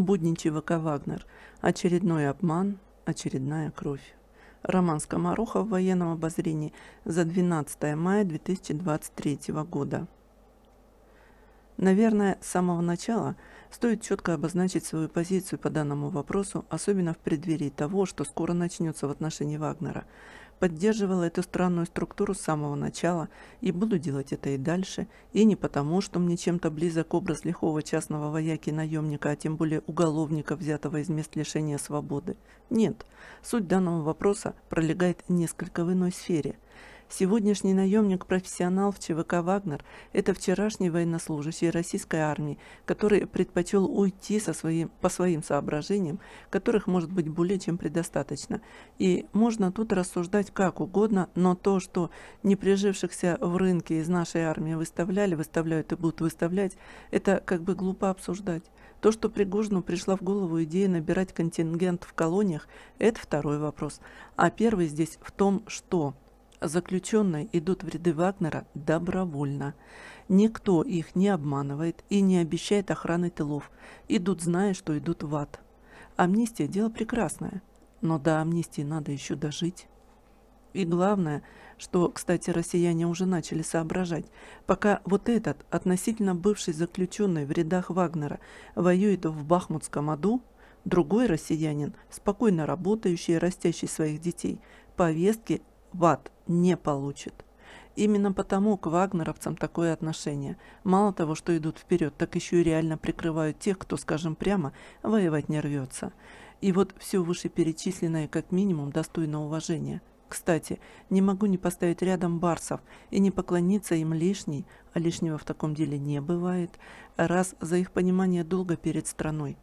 Будни ЧВК «Вагнер». Очередной обман, очередная кровь. Роман Скоморохов в военном обозрении за 12 мая 2023 года. Наверное, с самого начала стоит четко обозначить свою позицию по данному вопросу, особенно в преддверии того, что скоро начнется в отношении Вагнера – поддерживала эту странную структуру с самого начала и буду делать это и дальше, и не потому, что мне чем-то близок образ лихого частного вояки-наемника, а тем более уголовника, взятого из мест лишения свободы. Нет, суть данного вопроса пролегает несколько в иной сфере – Сегодняшний наемник-профессионал в ЧВК «Вагнер» – это вчерашний военнослужащий российской армии, который предпочел уйти со своим, по своим соображениям, которых может быть более чем предостаточно. И можно тут рассуждать как угодно, но то, что не прижившихся в рынке из нашей армии выставляли, выставляют и будут выставлять, это как бы глупо обсуждать. То, что Пригожину пришла в голову идея набирать контингент в колониях, это второй вопрос. А первый здесь в том, что Заключенные идут в ряды Вагнера добровольно. Никто их не обманывает и не обещает охраны тылов. Идут, зная, что идут в ад. Амнистия – дело прекрасное, но до амнистии надо еще дожить. И главное, что, кстати, россияне уже начали соображать, пока вот этот, относительно бывший заключенный в рядах Вагнера, воюет в Бахмутском аду, другой россиянин, спокойно работающий и растящий своих детей, повестки в ад не получит. Именно потому к вагнеровцам такое отношение. Мало того, что идут вперед, так еще и реально прикрывают тех, кто, скажем прямо, воевать не рвется. И вот все вышеперечисленное как минимум достойно уважения. Кстати, не могу не поставить рядом барсов и не поклониться им лишней, а лишнего в таком деле не бывает, раз за их понимание долга перед страной.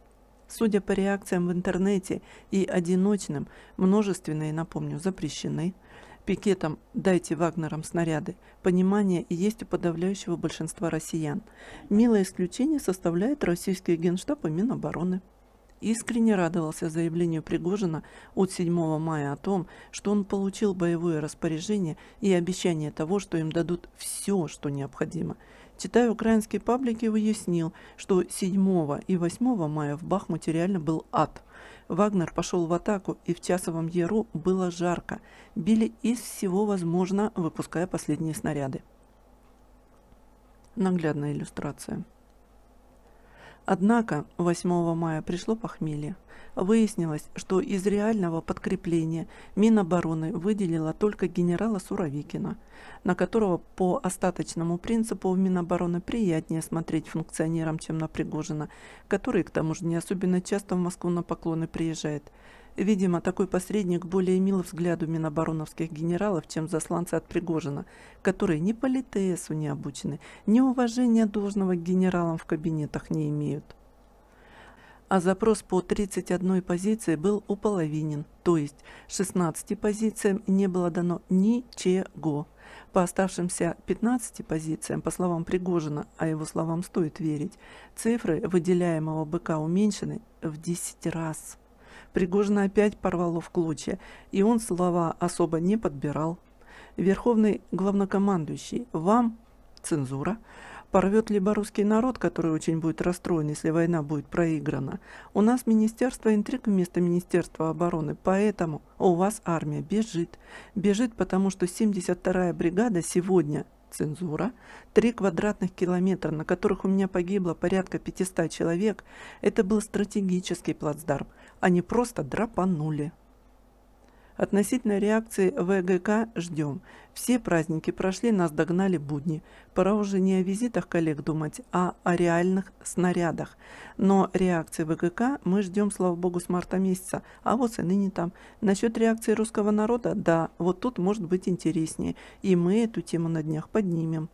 Судя по реакциям в интернете и одиночным, множественные, напомню, запрещены – пикетом «Дайте Вагнерам снаряды» понимание и есть у подавляющего большинства россиян. Милое исключение составляет российский генштаб и Минобороны. Искренне радовался заявлению Пригожина от 7 мая о том, что он получил боевое распоряжение и обещание того, что им дадут все, что необходимо. Читая украинские паблики, выяснил, что 7 и 8 мая в Бахмуте реально был ад – Вагнер пошел в атаку, и в часовом Яру было жарко. Били из всего возможно, выпуская последние снаряды. Наглядная иллюстрация. Однако 8 мая пришло похмелье. Выяснилось, что из реального подкрепления Минобороны выделила только генерала Суровикина, на которого по остаточному принципу в Минобороны приятнее смотреть функционерам, чем на Пригожина, который к тому же не особенно часто в Москву на поклоны приезжает. Видимо, такой посредник более мил взгляду минобороновских генералов, чем засланцы от Пригожина, которые ни по ЛТСу не обучены, ни уважения должного к генералам в кабинетах не имеют. А запрос по 31 позиции был уполовинен, то есть 16 позициям не было дано ничего. По оставшимся 15 позициям, по словам Пригожина, а его словам стоит верить, цифры выделяемого БК уменьшены в 10 раз. Пригожина опять порвало в клочья, и он слова особо не подбирал. Верховный главнокомандующий, вам, цензура, порвет либо русский народ, который очень будет расстроен, если война будет проиграна. У нас Министерство интриг вместо Министерства обороны, поэтому у вас армия бежит. Бежит, потому что 72-я бригада сегодня цензура, 3 квадратных километра, на которых у меня погибло порядка 500 человек, это был стратегический плацдарм. Они просто драпанули. Относительно реакции ВГК ждем. Все праздники прошли, нас догнали будни. Пора уже не о визитах коллег думать, а о реальных снарядах. Но реакции ВГК мы ждем, слава богу, с марта месяца, а вот и ныне там. Насчет реакции русского народа, да, вот тут может быть интереснее. И мы эту тему на днях поднимем.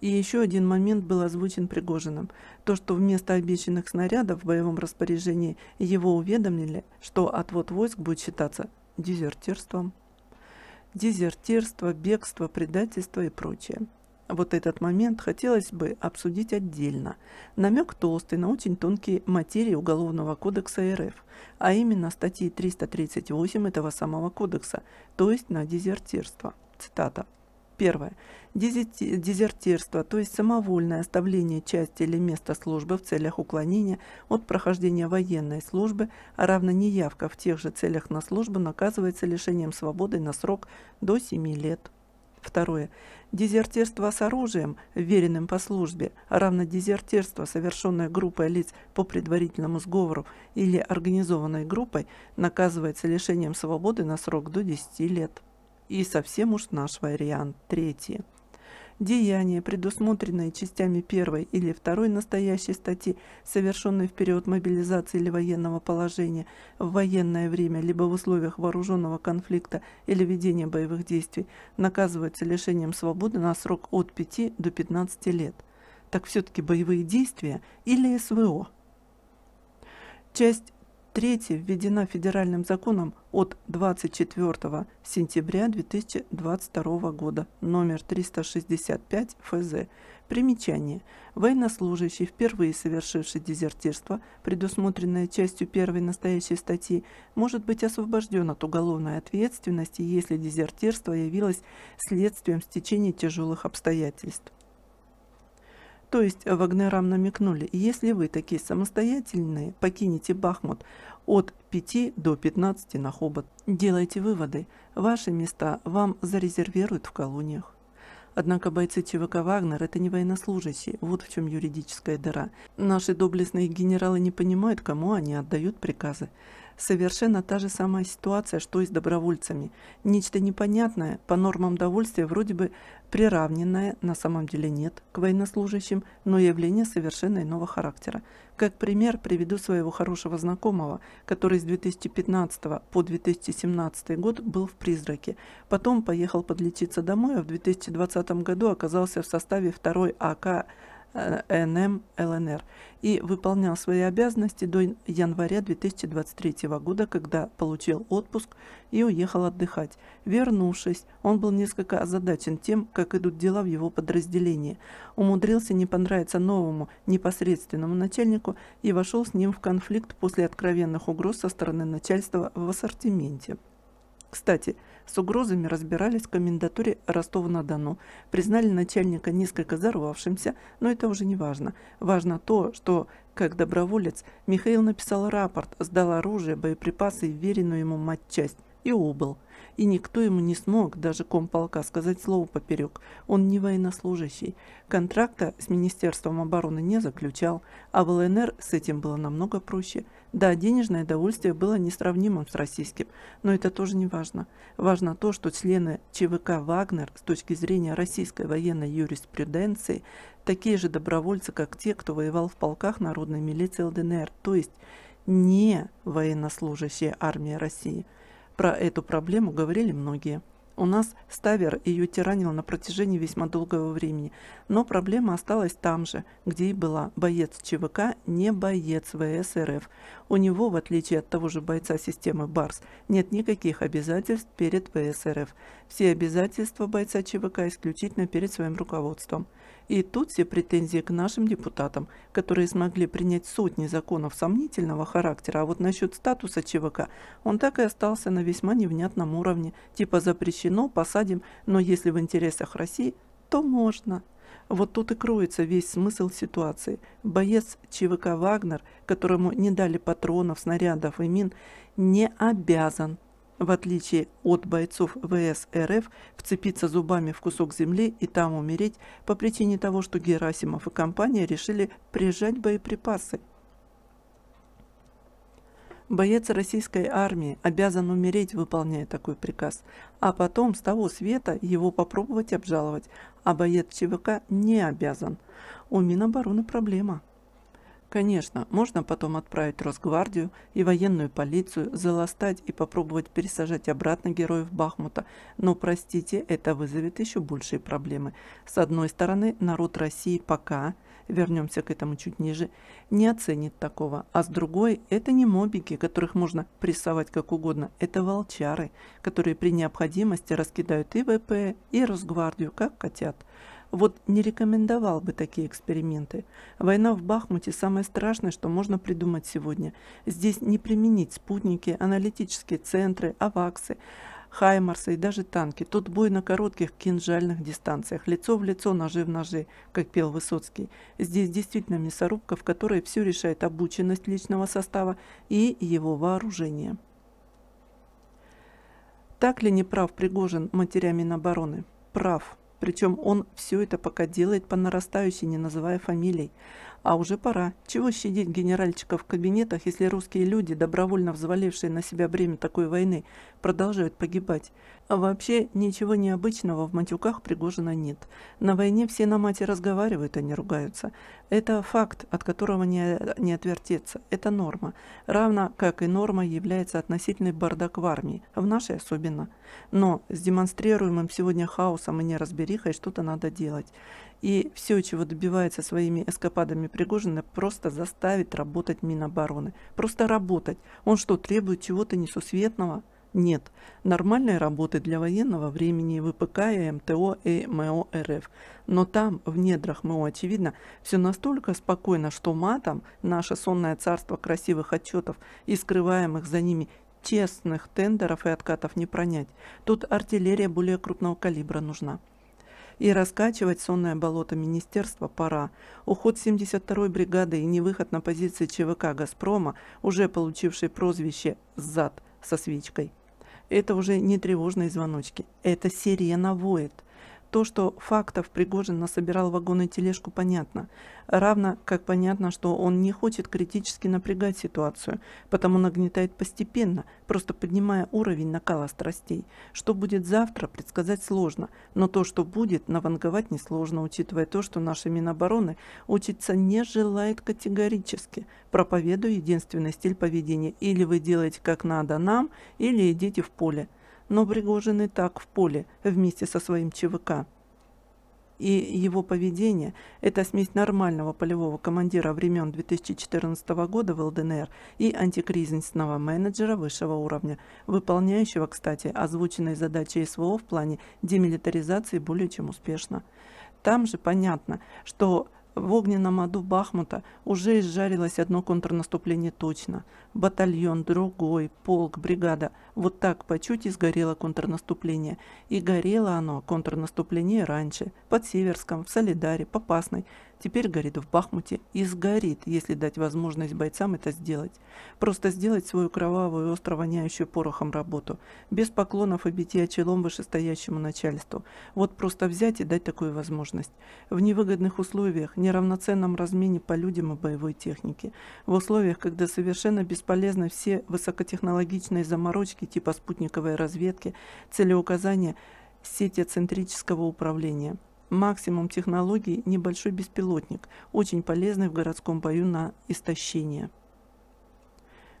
И еще один момент был озвучен Пригожиным. То, что вместо обещанных снарядов в боевом распоряжении его уведомили, что отвод войск будет считаться дезертирством. Дезертирство, бегство, предательство и прочее. Вот этот момент хотелось бы обсудить отдельно. Намек толстый на очень тонкие материи Уголовного кодекса РФ, а именно статьи 338 этого самого кодекса, то есть на дезертирство. Цитата. Первое. Дезертирство, то есть самовольное оставление части или места службы в целях уклонения от прохождения военной службы, а равно неявка в тех же целях на службу наказывается лишением свободы на срок до 7 лет. Второе. Дезертирство с оружием, веренным по службе, а равно дезертирство, совершенное группой лиц по предварительному сговору или организованной группой, наказывается лишением свободы на срок до 10 лет. И совсем уж наш вариант третий. Деяния, предусмотренные частями первой или второй настоящей статьи, совершенные в период мобилизации или военного положения, в военное время, либо в условиях вооруженного конфликта или ведения боевых действий, наказываются лишением свободы на срок от 5 до 15 лет. Так все-таки боевые действия или СВО? Часть Третья введена федеральным законом от 24 сентября 2022 года, номер 365 ФЗ. Примечание. Военнослужащий, впервые совершивший дезертирство, предусмотренное частью первой настоящей статьи, может быть освобожден от уголовной ответственности, если дезертирство явилось следствием стечения тяжелых обстоятельств. То есть Вагнерам намекнули, если вы такие самостоятельные, покинете Бахмут от 5 до 15 на хобот. Делайте выводы. Ваши места вам зарезервируют в колониях. Однако бойцы ЧВК «Вагнер» — это не военнослужащие. Вот в чем юридическая дыра. Наши доблестные генералы не понимают, кому они отдают приказы. Совершенно та же самая ситуация, что и с добровольцами. Нечто непонятное, по нормам довольствия вроде бы приравненное, на самом деле нет, к военнослужащим, но явление совершенно иного характера. Как пример приведу своего хорошего знакомого, который с 2015 по 2017 год был в «Призраке». Потом поехал подлечиться домой, а в 2020 году оказался в составе 2 АК НМ ЛНР и выполнял свои обязанности до января 2023 года, когда получил отпуск и уехал отдыхать. Вернувшись, он был несколько озадачен тем, как идут дела в его подразделении. Умудрился не понравиться новому непосредственному начальнику и вошел с ним в конфликт после откровенных угроз со стороны начальства в ассортименте. Кстати, с угрозами разбирались в комендатуре Ростова-на-Дону, признали начальника несколько взорвавшимся, но это уже не важно. Важно то, что, как доброволец, Михаил написал рапорт, сдал оружие, боеприпасы и веренную ему матчасть и убыл и никто ему не смог, даже комполка, сказать слово поперек. Он не военнослужащий. Контракта с Министерством обороны не заключал, а в ЛНР с этим было намного проще. Да, денежное довольствие было несравнимым с российским, но это тоже не важно. Важно то, что члены ЧВК «Вагнер» с точки зрения российской военной юриспруденции такие же добровольцы, как те, кто воевал в полках народной милиции ЛДНР, то есть не военнослужащие армии России – про эту проблему говорили многие. У нас Ставер ее тиранил на протяжении весьма долгого времени, но проблема осталась там же, где и была. Боец ЧВК не боец ВСРФ. У него, в отличие от того же бойца системы БАРС, нет никаких обязательств перед ВСРФ. Все обязательства бойца ЧВК исключительно перед своим руководством. И тут все претензии к нашим депутатам, которые смогли принять сотни законов сомнительного характера, а вот насчет статуса ЧВК он так и остался на весьма невнятном уровне, типа запрещено, посадим, но если в интересах России, то можно. Вот тут и кроется весь смысл ситуации. Боец ЧВК «Вагнер», которому не дали патронов, снарядов и мин, не обязан в отличие от бойцов ВС РФ, вцепиться зубами в кусок земли и там умереть по причине того, что Герасимов и компания решили прижать боеприпасы. Боец российской армии обязан умереть, выполняя такой приказ, а потом с того света его попробовать обжаловать, а боец ЧВК не обязан. У Минобороны проблема. Конечно, можно потом отправить Росгвардию и военную полицию, заластать и попробовать пересажать обратно героев Бахмута, но, простите, это вызовет еще большие проблемы. С одной стороны, народ России пока, вернемся к этому чуть ниже, не оценит такого, а с другой, это не мобики, которых можно прессовать как угодно, это волчары, которые при необходимости раскидают и ВП, и Росгвардию, как котят. Вот не рекомендовал бы такие эксперименты. Война в Бахмуте самое страшное, что можно придумать сегодня. Здесь не применить спутники, аналитические центры, аваксы. Хаймарсы и даже танки. Тут бой на коротких кинжальных дистанциях, лицо в лицо, ножи в ножи, как пел Высоцкий. Здесь действительно мясорубка, в которой все решает обученность личного состава и его вооружение. Так ли не прав Пригожин матеря Минобороны? Прав. Причем он все это пока делает по нарастающей, не называя фамилий. А уже пора. Чего щадить генеральчиков в кабинетах, если русские люди, добровольно взвалившие на себя бремя такой войны, продолжают погибать? А вообще ничего необычного в матюках Пригожина нет. На войне все на мате разговаривают, а не ругаются. Это факт, от которого не, не отвертеться. Это норма. Равно как и норма является относительный бардак в армии, в нашей особенно. Но с демонстрируемым сегодня хаосом и неразберихой что-то надо делать. И все, чего добивается своими эскападами Пригожина, просто заставить работать Минобороны. Просто работать. Он что, требует чего-то несусветного? Нет. Нормальной работы для военного времени ВПК и МТО и МО РФ. Но там, в недрах МО, очевидно, все настолько спокойно, что матом наше сонное царство красивых отчетов и скрываемых за ними честных тендеров и откатов не пронять. Тут артиллерия более крупного калибра нужна. И раскачивать сонное болото министерства пора. Уход 72-й бригады и невыход на позиции ЧВК «Газпрома», уже получивший прозвище «ЗАД» со свечкой. Это уже не тревожные звоночки, это сирена воет. То, что фактов Пригожин насобирал вагон и тележку, понятно. Равно как понятно, что он не хочет критически напрягать ситуацию, потому нагнетает постепенно, просто поднимая уровень накала страстей. Что будет завтра, предсказать сложно, но то, что будет, наванговать несложно, учитывая то, что наши Минобороны учиться не желает категорически, проповедуя единственный стиль поведения. Или вы делаете как надо нам, или идите в поле. Но Пригожин и так в поле вместе со своим ЧВК и его поведение – это смесь нормального полевого командира времен 2014 года в ЛДНР и антикризисного менеджера высшего уровня, выполняющего, кстати, озвученные задачи СВО в плане демилитаризации более чем успешно. Там же понятно, что в огненном аду Бахмута уже изжарилось одно контрнаступление точно. Батальон, другой, полк, бригада. Вот так по чуть сгорело контрнаступление. И горело оно, контрнаступление, раньше. Под Северском, в Солидаре, Попасной. Теперь горит в Бахмуте и сгорит, если дать возможность бойцам это сделать. Просто сделать свою кровавую, остро воняющую порохом работу. Без поклонов и битья челом вышестоящему начальству. Вот просто взять и дать такую возможность. В невыгодных условиях, неравноценном размене по людям и боевой технике. В условиях, когда совершенно бесполезны все высокотехнологичные заморочки типа спутниковой разведки, целеуказания сетецентрического управления – Максимум технологий – небольшой беспилотник, очень полезный в городском бою на истощение.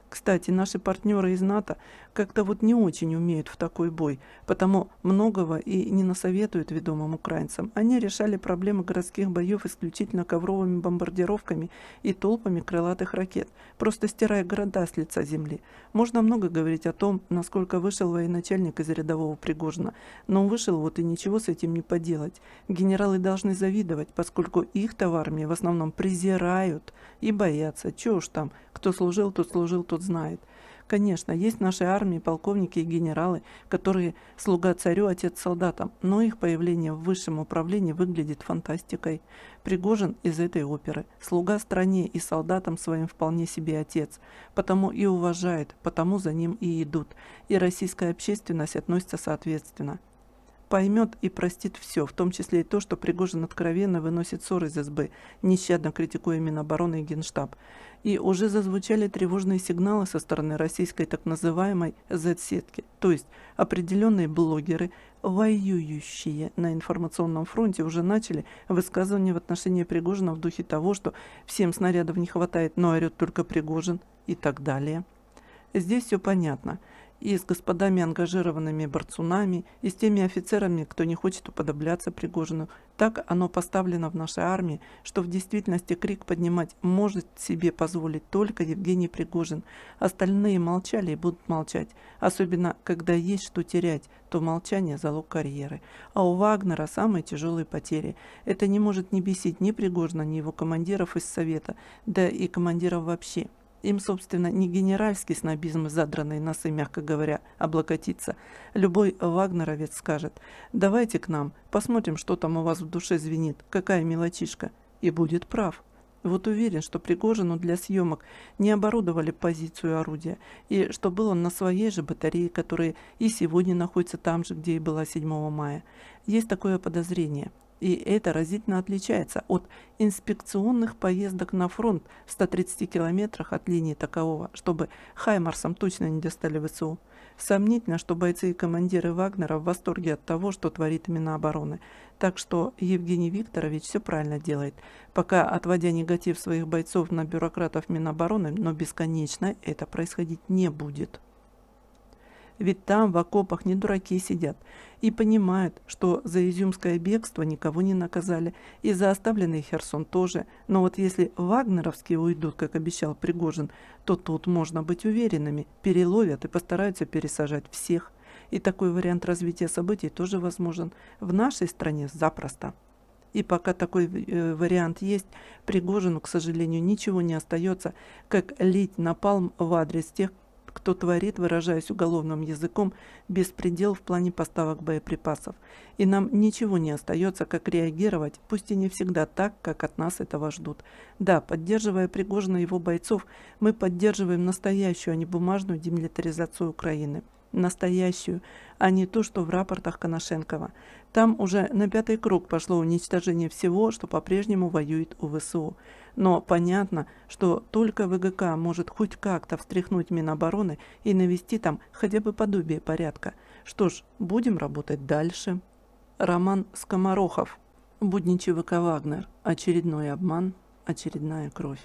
Кстати, наши партнеры из НАТО как-то вот не очень умеют в такой бой, потому многого и не насоветуют ведомым украинцам. Они решали проблемы городских боев исключительно ковровыми бомбардировками и толпами крылатых ракет, просто стирая города с лица земли. Можно много говорить о том, насколько вышел военачальник из рядового Пригожина, но вышел вот и ничего с этим не поделать. Генералы должны завидовать, поскольку их-то в армии в основном презирают и боятся. Чего уж там, кто служил, тот служил, тот знает. Конечно, есть в нашей армии полковники и генералы, которые слуга царю, отец солдатам, но их появление в высшем управлении выглядит фантастикой. Пригожин из этой оперы, слуга стране и солдатам своим вполне себе отец, потому и уважает, потому за ним и идут, и российская общественность относится соответственно поймет и простит все, в том числе и то, что Пригожин откровенно выносит ссоры из СБ, нещадно критикуя Минобороны и Генштаб. И уже зазвучали тревожные сигналы со стороны российской так называемой Z-сетки, то есть определенные блогеры, воюющие на информационном фронте, уже начали высказывания в отношении Пригожина в духе того, что всем снарядов не хватает, но орет только Пригожин и так далее. Здесь все понятно и с господами ангажированными борцунами, и с теми офицерами, кто не хочет уподобляться Пригожину. Так оно поставлено в нашей армии, что в действительности крик поднимать может себе позволить только Евгений Пригожин. Остальные молчали и будут молчать, особенно когда есть что терять, то молчание – залог карьеры. А у Вагнера самые тяжелые потери. Это не может не бесить ни Пригожина, ни его командиров из Совета, да и командиров вообще – Им, собственно, не генеральский снобизм и задранные носы, мягко говоря, облокотиться. Любой вагнеровец скажет, давайте к нам, посмотрим, что там у вас в душе звенит, какая мелочишка. И будет прав. Вот уверен, что Пригожину для съемок не оборудовали позицию орудия, и что был он на своей же батарее, которая и сегодня находится там же, где и была 7 мая. Есть такое подозрение. И это разительно отличается от инспекционных поездок на фронт в 130 километрах от линии такового, чтобы Хаймарсом точно не достали ВСУ. Сомнительно, что бойцы и командиры Вагнера в восторге от того, что творит Минобороны. Так что Евгений Викторович все правильно делает, пока отводя негатив своих бойцов на бюрократов Минобороны, но бесконечно это происходить не будет. Ведь там в окопах не дураки сидят и понимают, что за изюмское бегство никого не наказали, и за оставленный Херсон тоже. Но вот если вагнеровские уйдут, как обещал Пригожин, то тут можно быть уверенными, переловят и постараются пересажать всех. И такой вариант развития событий тоже возможен. В нашей стране запросто. И пока такой э, вариант есть, Пригожину, к сожалению, ничего не остается, как лить напалм в адрес тех, кто творит, выражаясь уголовным языком, беспредел в плане поставок боеприпасов. И нам ничего не остается, как реагировать, пусть и не всегда так, как от нас этого ждут. Да, поддерживая Пригожина и его бойцов, мы поддерживаем настоящую, а не бумажную демилитаризацию Украины настоящую, а не то, что в рапортах Коношенкова. Там уже на пятый круг пошло уничтожение всего, что по-прежнему воюет у ВСУ. Но понятно, что только ВГК может хоть как-то встряхнуть Минобороны и навести там хотя бы подобие порядка. Что ж, будем работать дальше. Роман Скоморохов. Будничий ВК Вагнер. Очередной обман, очередная кровь.